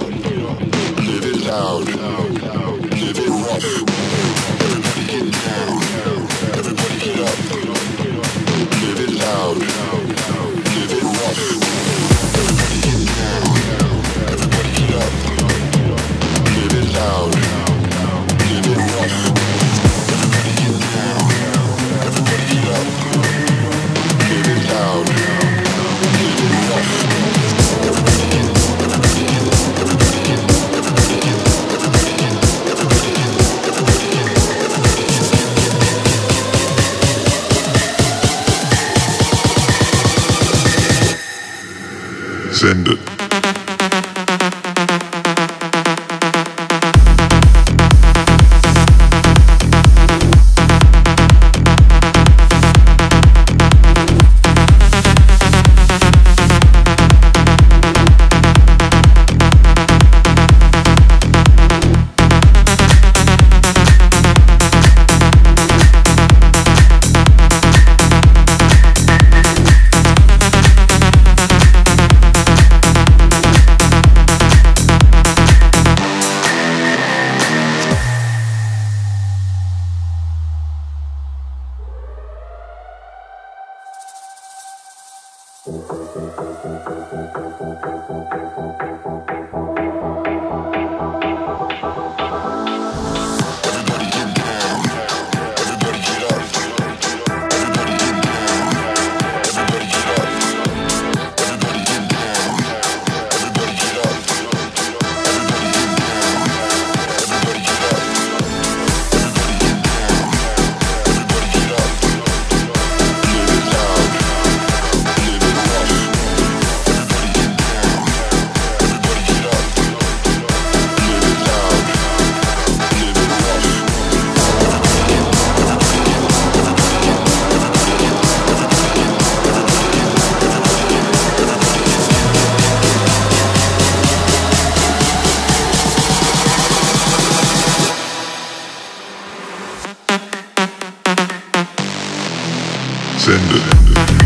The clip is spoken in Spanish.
Live it loud. Send it. Thank you. send it.